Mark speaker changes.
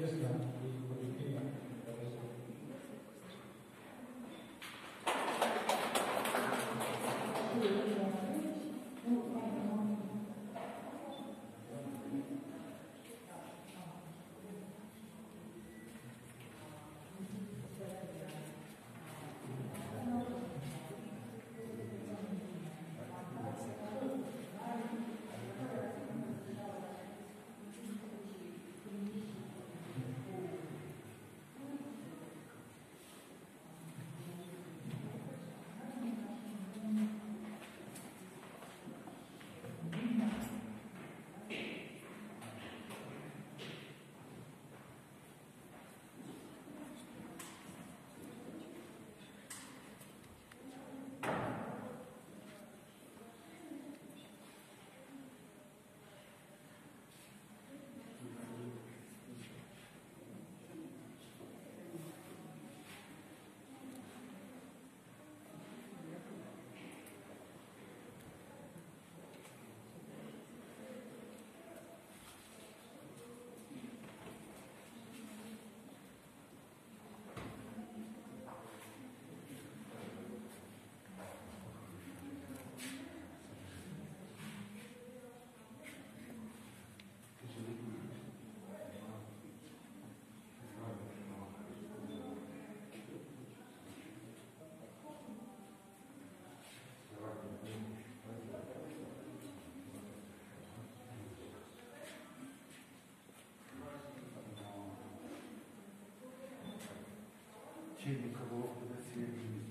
Speaker 1: dia sudah. Thank you. Iya, iya.
Speaker 2: чем никого насилия.